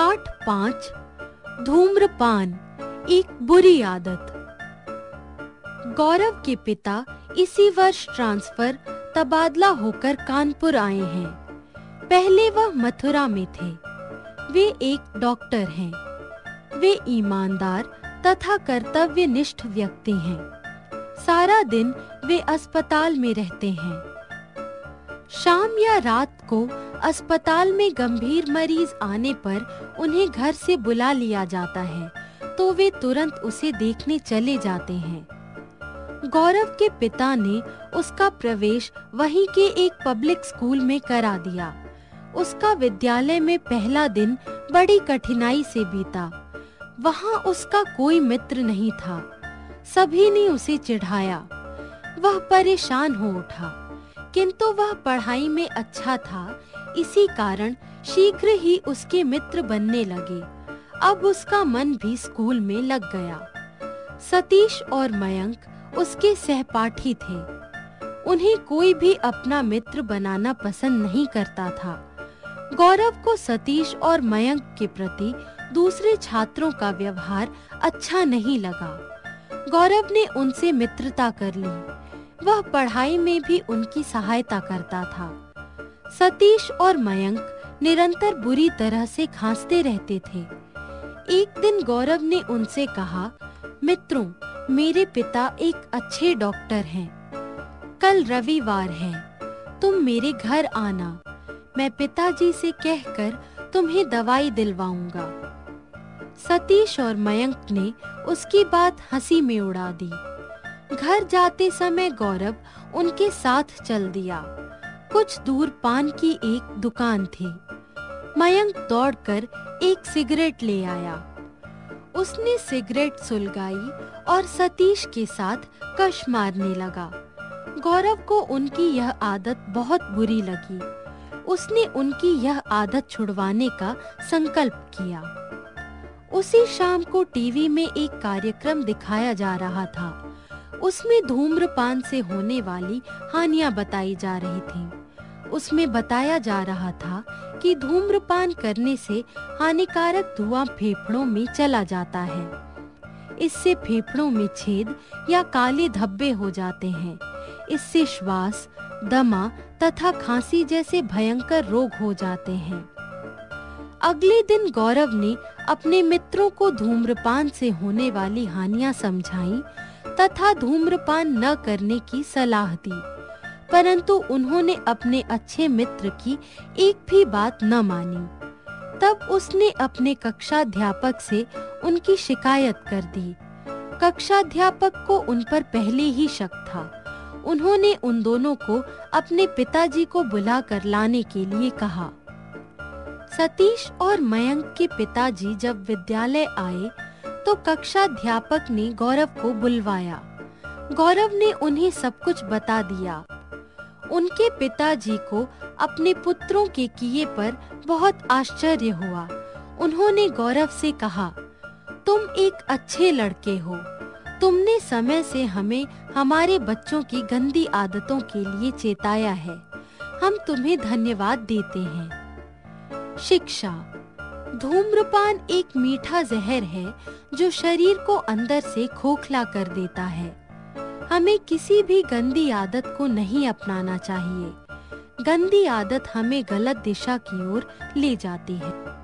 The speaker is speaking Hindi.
पाठ पाँच, धूम्रपान, एक बुरी आदत। गौरव के पिता इसी वर्ष ट्रांसफ़र तबादला होकर कानपुर आए हैं। पहले वह मथुरा में थे। वे एक डॉक्टर हैं। वे ईमानदार तथा कर्तव्य निष्ठ व्यक्ति हैं। सारा दिन वे अस्पताल में रहते हैं। शाम या रात को अस्पताल में गंभीर मरीज़ आने पर उन्हें घर से बुला लिया जाता है तो वे तुरंत उसे देखने चले जाते हैं। गौरव के पिता ने उसका प्रवेश वहीं के एक पब्लिक स्कूल में करा दिया। उसका विद्यालय में पहला दिन बड़ी कठिनाई से बीता। वहाँ उसका कोई मित्र नहीं था। सभी ने उसे चिढ़ाया। वह परेशान हो उठा, किंतु वह पढ़ाई में अच्छा था इसी कारण शीघ्र ही उसके मित्र बनने लगे। अब उसका मन भी स्कूल में लग गया। सतीश और मयंक उसके सहपाठी थे। उन्हें कोई भी अपना मित्र बनाना पसंद नहीं करता था। गौरव को सतीश और मयंक के प्रति दूसरे छात्रों का व्यवहार अच्छा नहीं लगा। गौरव ने उनसे मित्रता कर ली। वह पढ़ाई में भी उनकी सहायता करता था। सतीश और मयंक निरंतर बुरी तरह से खांसते रहते थे। एक दिन गौरव ने उनसे कहा, मित्रों, मेरे पिता एक अच्छे डॉक्टर हैं। कल रविवार है, तुम मेरे घर आना। मैं पिताजी से कहकर तुम्हें दवाई दिलवाऊँगा। सतीश और मयंक ने उसकी बात हँसी में उड़ा दी। घर जाते समय गौरव उनके साथ चल दिया। कुछ दूर पान की एक दुकान थी। मयंक दौड़कर एक सिगरेट ले आया। उसने सिगरेट सुलगाई और सतीश के साथ कश मारने लगा। गौरव को उनकी यह आदत बहुत बुरी लगी। उसने उनकी यह आदत छुड़वाने का संकल्प किया। उसी शाम को टीवी में एक कार्यक्रम दिखाया जा रहा था। उसमें धूम्रपान से होने वाली हानियाँ बताई जा रही थी। उसमें बताया जा रहा था कि धूम्रपान करने से हानिकारक धुआँ फेफड़ों में चला जाता है। इससे फेफड़ों में छेद या काले धब्बे हो जाते हैं। इससे श्वास, दमा तथा खांसी जैसे भयंकर रोग हो जाते हैं। अगले दिन गौरव ने अपने मित्रों को धूम्रपान से होने वाली हानियाँ समझाई तथा धूम्रपान न करने की सलाह दी। परंतु उन्होंने अपने अच्छे मित्र की एक भी बात न मानी। तब उसने अपने कक्षाध्यापक से उनकी शिकायत कर दी। कक्षाध्यापक को उन पर पहले ही शक था। उन्होंने उन दोनों को अपने पिताजी को बुलाकर लाने के लिए कहा। सतीश और मयंक के पिताजी जब विद्यालय आए तो कक्षा कक्षाध्यापक ने गौरव को बुलवाया। गौरव ने उन्हें सब कुछ बता दिया। उनके पिताजी को अपने पुत्रों के किए पर बहुत आश्चर्य हुआ। उन्होंने गौरव से कहा, तुम एक अच्छे लड़के हो। तुमने समय से हमें हमारे बच्चों की गंदी आदतों के लिए चेताया है। हम तुम्हें धन्यवाद देते हैं। शिक्षा धूम्रपान एक मीठा जहर है, जो शरीर को अंदर से खोखला कर देता है। हमें किसी भी गंदी आदत को नहीं अपनाना चाहिए। गंदी आदत हमें गलत दिशा की ओर ले जाती है।